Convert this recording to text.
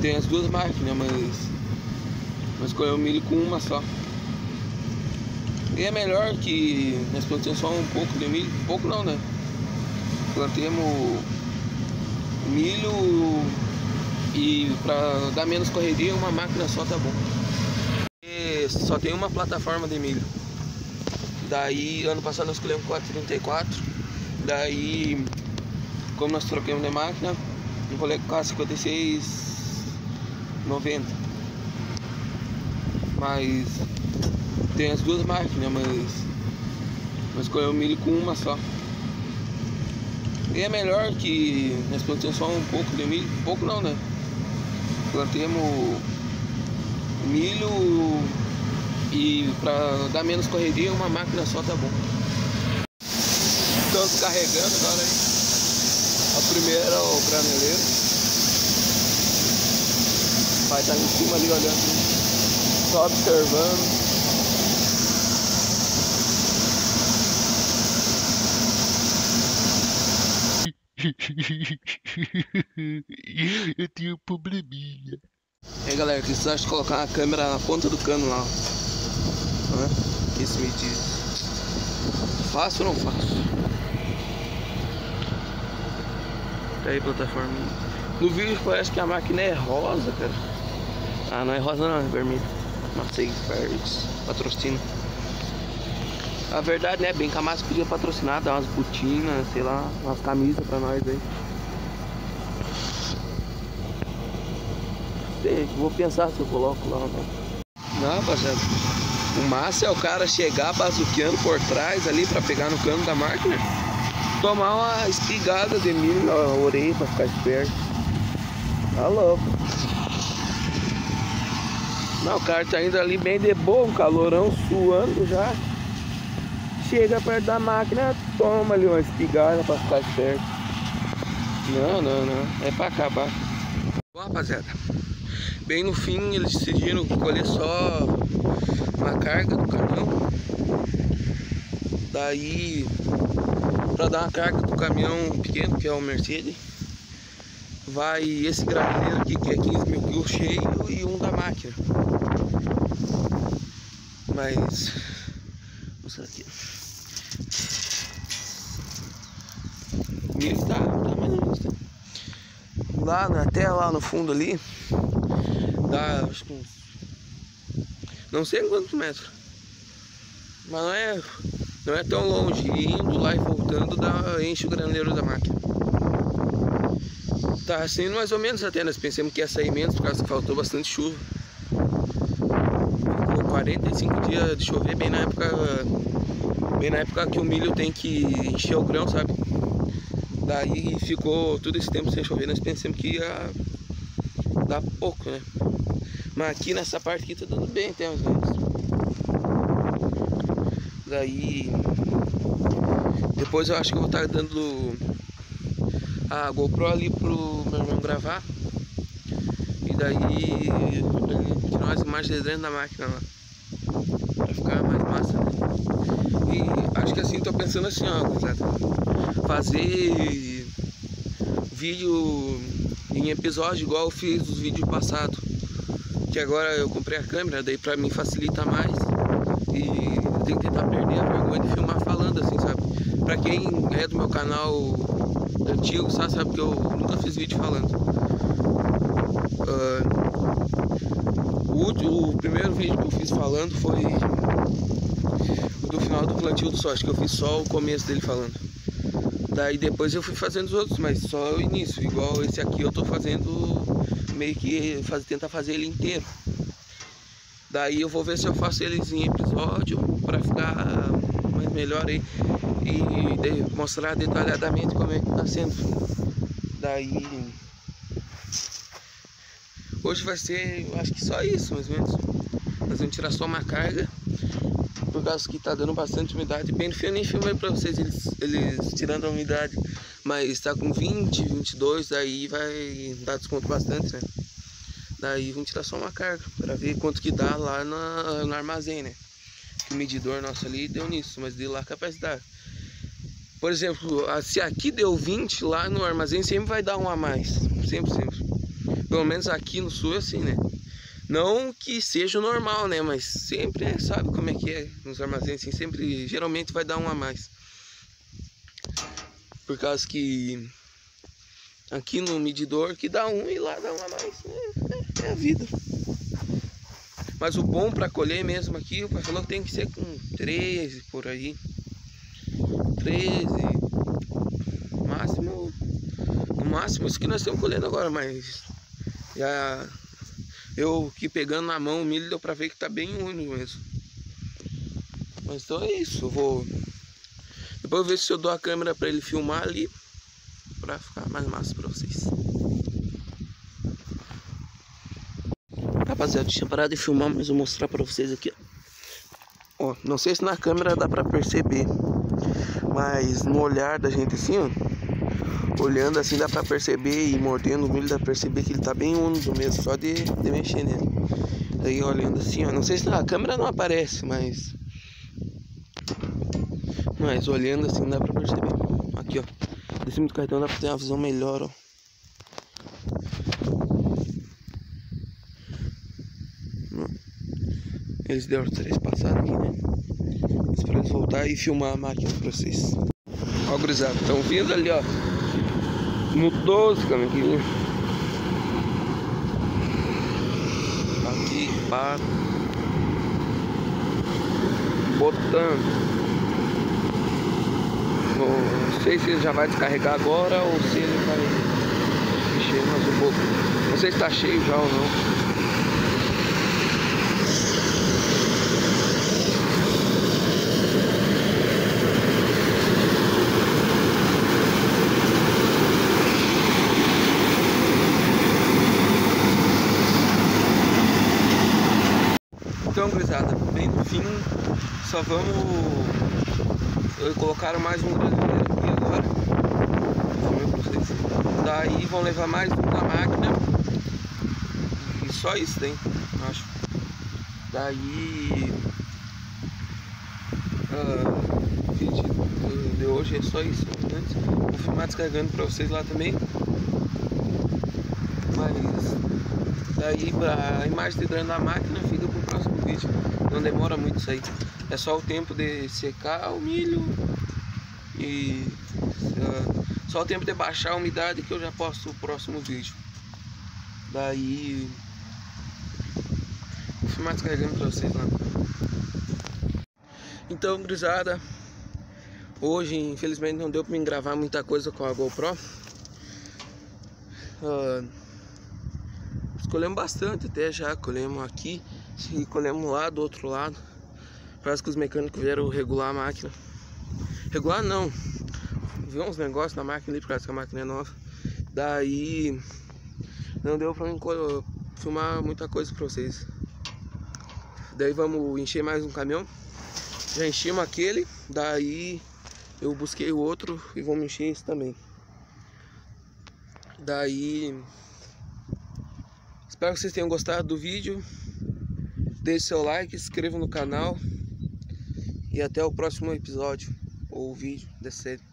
tem as duas máquinas, né, mas, mas colheu milho com uma só. E é melhor que nós plantemos só um pouco de milho, pouco não, né? Plantemos milho e para dar menos correria, uma máquina só tá bom. E só tem uma plataforma de milho. Daí, ano passado nós colhemos 4,34. Daí, como nós trocamos de máquina, eu colhei 4,56 90. Mas tem as duas marcas, né? Mas, mas o milho com uma só. E é melhor que nós plantemos só um pouco de milho. Pouco não, né? Plantemos milho e para dar menos correria, uma máquina só tá bom. Estamos carregando agora a primeira é o graneleiro. Vai estar em cima ali olhando, só observando. Eu tenho um probleminha. E aí galera, o que vocês acham de colocar a câmera na ponta do cano lá? Hã? O que isso me diz? Fácil ou não fácil? Tá aí plataforma. No vídeo parece que a máquina é rosa, cara. Ah, não é rosa não, é vermelho. Marseille Ferris, patrocina. A verdade, né, bem que a massa podia patrocinar, dar umas botinas, sei lá, umas camisas pra nós aí. Sei, vou pensar se eu coloco lá ou não. Não, rapaziada. O massa é o cara chegar bazuqueando por trás ali pra pegar no cano da máquina. Tomar uma espigada de milho na orelha pra ficar esperto. Tá louco. Não, o cara tá indo ali bem de boa, um calorão suando já. Chega perto da máquina, toma ali uma espigada pra ficar esperto. Não, não, não. É pra acabar. Bom, rapaziada. Bem no fim eles decidiram colher só uma carga do caminhão. Daí, para dar uma carga do caminhão pequeno, que é o Mercedes, vai esse graneleiro aqui, que é 15 mil quilos cheio, e um da máquina. Mas, mostrar aqui. O milho tá, tá mais ou menos. Tá? Lá, até lá no fundo ali, dá acho que uns, não sei quantos metros mas não é não é tão longe indo lá e voltando dá, enche o graneleiro da máquina tá assim mais ou menos até nós pensamos que ia sair menos por causa que faltou bastante chuva. Ficou 45 dias de chover bem na época bem na época que o milho tem que encher o grão sabe? Daí ficou todo esse tempo sem chover nós pensamos que ia dar pouco né? Mas aqui nessa parte aqui tá tudo bem, tem uns menos. Daí depois eu acho que eu vou estar dando a GoPro ali pro meu irmão gravar. E daí ele tirar as imagens dentro da máquina lá. Pra ficar mais massa. E acho que assim tô pensando assim, ó, fazer vídeo em episódio igual eu fiz os vídeos passados que agora eu comprei a câmera, daí pra mim facilita mais e tem que tentar perder a vergonha de filmar falando assim, sabe? Pra quem é do meu canal antigo, sabe, sabe que eu nunca fiz vídeo falando. Uh, o, último, o primeiro vídeo que eu fiz falando foi do final do plantio do soja, que eu fiz só o começo dele falando. Daí depois eu fui fazendo os outros, mas só o início, igual esse aqui eu tô fazendo meio que faz, tentar fazer ele inteiro. Daí eu vou ver se eu faço eles em episódio para ficar mais melhor aí e mostrar detalhadamente como é que tá sendo. Daí hoje vai ser, acho que só isso, mais ou menos. Nós vamos tirar só uma carga por causa que tá dando bastante umidade. Bem no eu nem filmei pra vocês eles, eles tirando a umidade. Mas tá com 20, 22, daí vai dar desconto bastante, né? Daí vamos tirar só uma carga para ver quanto que dá lá na, no armazém, né? Medidor nosso ali deu nisso, mas de lá capaz de dar. Por exemplo, se aqui deu 20, lá no armazém sempre vai dar um a mais. Sempre, sempre. Pelo menos aqui no sul é assim, né? Não que seja normal, né? Mas sempre é, sabe como é que é nos armazéns, assim, sempre, geralmente vai dar um a mais. Por causa que aqui no medidor que dá um e lá dá um a mais. É, é, é a vida. Mas o bom para colher mesmo aqui, o pai falou que tem que ser com 13 por aí. 13. Máximo. No máximo isso que nós estamos colhendo agora, mas já eu que pegando na mão o milho deu pra ver que tá bem único mesmo. Mas então é isso, eu vou. Depois eu ver se eu dou a câmera para ele filmar ali. Pra ficar mais massa pra vocês. Rapaziada, tinha parado de filmar, mas vou mostrar pra vocês aqui, ó. ó. Não sei se na câmera dá pra perceber, mas no olhar da gente assim, ó. Olhando assim dá pra perceber e mordendo o milho dá pra perceber que ele tá bem úmido mesmo, só de, de mexer nele. Aí olhando assim, ó. Não sei se na câmera não aparece, mas... Mas olhando assim dá pra perceber. Aqui, ó. De cima do cartão dá pra ter uma visão melhor, ó. Eles deram três passadas aqui, né? Espero eles voltar e filmar a máquina pra vocês. Ó, gurizada, estão vindo ali, ó. No 12, cara, aqui, né? Aqui, pá. Botando. Não sei se ele já vai descarregar agora ou se ele vai mexer mais um pouco. Não sei se tá cheio já ou não. Então, gurizada, bem no fim, só vamos colocar mais um granileiro aqui agora. Daí vão levar mais um na máquina. E só isso tem, acho. Daí. Uh, vídeo de hoje é só isso. Né? Vou filmar descarregando pra vocês lá também. Mas daí a imagem de dentro da máquina fica pro próximo vídeo. Não demora muito isso aí. É só o tempo de secar o milho e uh, só o tempo de baixar a umidade que eu já posto o próximo vídeo. Daí vou filmar descarregando pra vocês lá. Então, grisada, hoje infelizmente não deu pra me gravar muita coisa com a GoPro. Uh, escolhemos bastante até já, colhemos aqui e colhemos lá do outro lado. Parece que os mecânicos vieram regular a máquina. Regular não. Viu uns negócios na máquina ali, por causa que a máquina é nova. Daí não deu pra filmar muita coisa pra vocês. Daí vamos encher mais um caminhão. Já enchemos aquele, daí eu busquei o outro e vamos encher esse também. Daí espero que vocês tenham gostado do vídeo. Deixe seu like, inscreva no canal e até o próximo episódio ou vídeo série.